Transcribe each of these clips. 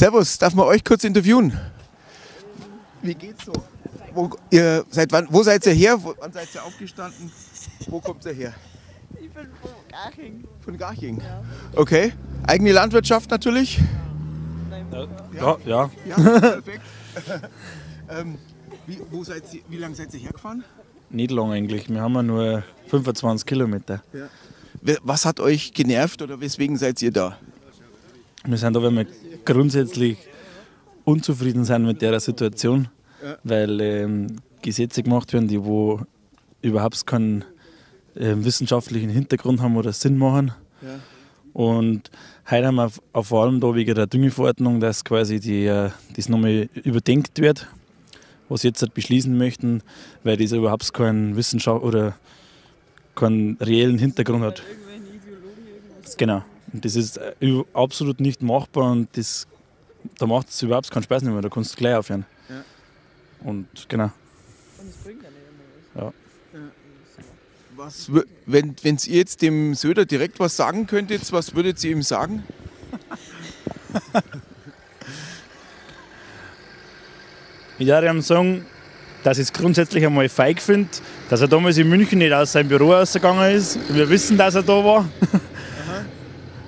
Servus, darf man euch kurz interviewen? Wie geht's so? Wo, ihr, seit wann, wo seid ihr her? Wo, wann seid ihr aufgestanden? Wo kommt ihr her? Ich bin von Garching. Von Garching. Ja. Okay. Eigene Landwirtschaft natürlich? Ja, ja. Ja, perfekt. ähm, wie, wo seid ihr, wie lange seid ihr hergefahren? nicht lang eigentlich. Wir haben ja nur 25 Kilometer. Wer- Was hat euch genervt oder weswegen seid ihr da? Wir sind aber mal grundsätzlich unzufrieden sein mit der Situation, weil ähm, Gesetze gemacht werden, die wo überhaupt keinen ähm, wissenschaftlichen Hintergrund haben oder Sinn machen. Und heute haben wir auf- vor allem da wegen der Düngeverordnung, dass quasi die, äh, das nochmal überdenkt wird, was sie jetzt halt beschließen möchten, weil das überhaupt keinen Wissenschaft oder keinen reellen Hintergrund hat. Genau. Und das ist äh, absolut nicht machbar und das, da macht es überhaupt keinen Spaß mehr. Da kannst du gleich aufhören. Und genau. Und es bringt ja nicht immer was. Was, wenn wenn ihr jetzt dem Söder direkt was sagen könntet, was würdet ihr ihm sagen? Ich würde ihm sagen, dass ich es grundsätzlich einmal feig finde, dass er damals in München nicht aus seinem Büro rausgegangen ist. Wir wissen, dass er da war.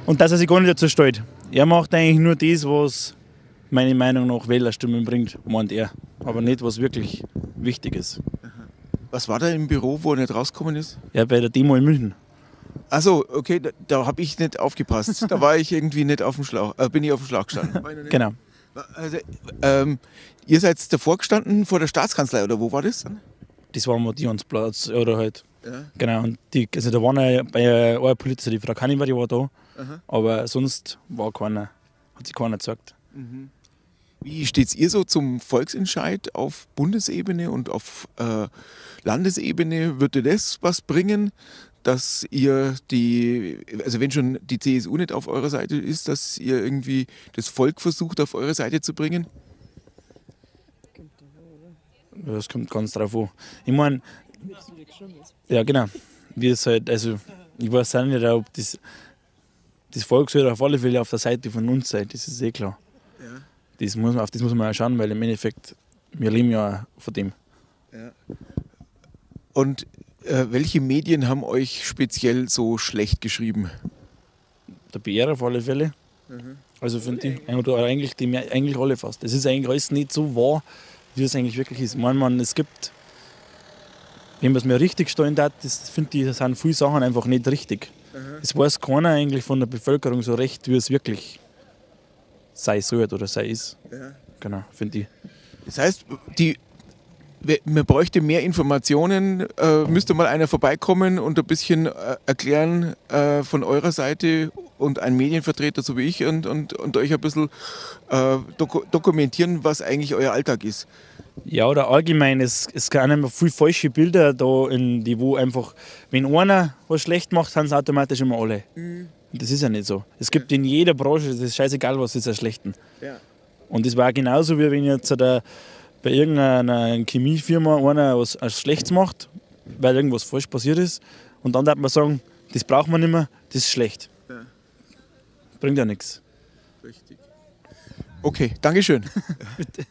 Und dass er sich gar nicht dazu stellt. Er macht eigentlich nur das, was meiner Meinung nach Wählerstimmen bringt, meint er. Aber nicht, was wirklich wichtig ist. Was war da im Büro, wo er nicht rausgekommen ist? Ja, bei der Demo in München. Achso, okay, da, da habe ich nicht aufgepasst. Da war ich irgendwie nicht auf dem Schlauch, äh, bin ich auf dem Schlauch gestanden. Genau. Also, ähm, ihr seid davor gestanden vor der Staatskanzlei oder wo war das? dann? Das war am Mathiansplatz oder halt. Ja. Genau. Und die, also da waren ja bei äh, einer Polizei, die Frau Kaniver, die war da. Aber sonst war keiner, hat sich keiner gezeigt. Wie steht ihr so zum Volksentscheid auf Bundesebene und auf äh, Landesebene? Würde das was bringen, dass ihr die, also wenn schon die CSU nicht auf eurer Seite ist, dass ihr irgendwie das Volk versucht auf eure Seite zu bringen? Das kommt ganz drauf an. Ich meine, ja genau, wie es halt, also ich weiß auch nicht, ob das, das Volk soll auf alle Fälle auf der Seite von uns sein, das ist eh klar. Das muss man, auf das muss man auch schauen, weil im Endeffekt, wir leben ja auch von dem. Und äh, welche Medien haben euch speziell so schlecht geschrieben? Der BR auf alle Fälle. Also finde ich, oder eigentlich, die, eigentlich alle fast. Das ist eigentlich alles nicht so wahr, wie es eigentlich wirklich ist. Meine, man, es gibt, wenn man es mir richtig stellen darf, das finde ich, das sind viele Sachen einfach nicht richtig. Es weiß keiner eigentlich von der Bevölkerung so recht, wie es wirklich sei sollte oder sei ist. Genau, finde ich. Das heißt, die, man bräuchte mehr Informationen, äh, müsste mal einer vorbeikommen und ein bisschen äh, erklären äh, von eurer Seite und ein Medienvertreter so wie ich und, und, und euch ein bisschen äh, doku dokumentieren, was eigentlich euer Alltag ist. Ja, oder allgemein, es, es kann immer viele falsche Bilder da, in die wo einfach, wenn einer was schlecht macht, sind es automatisch immer alle. Und das ist ja nicht so. Es gibt in jeder Branche, das ist scheißegal, was ist der Schlechten. Und das war genauso, wie wenn jetzt der, bei irgendeiner Chemiefirma einer was, was Schlechtes macht, weil irgendwas falsch passiert ist. Und dann darf man sagen, das braucht man nicht mehr, das ist schlecht. Bringt ja nichts. Okay, Dankeschön. Bitte.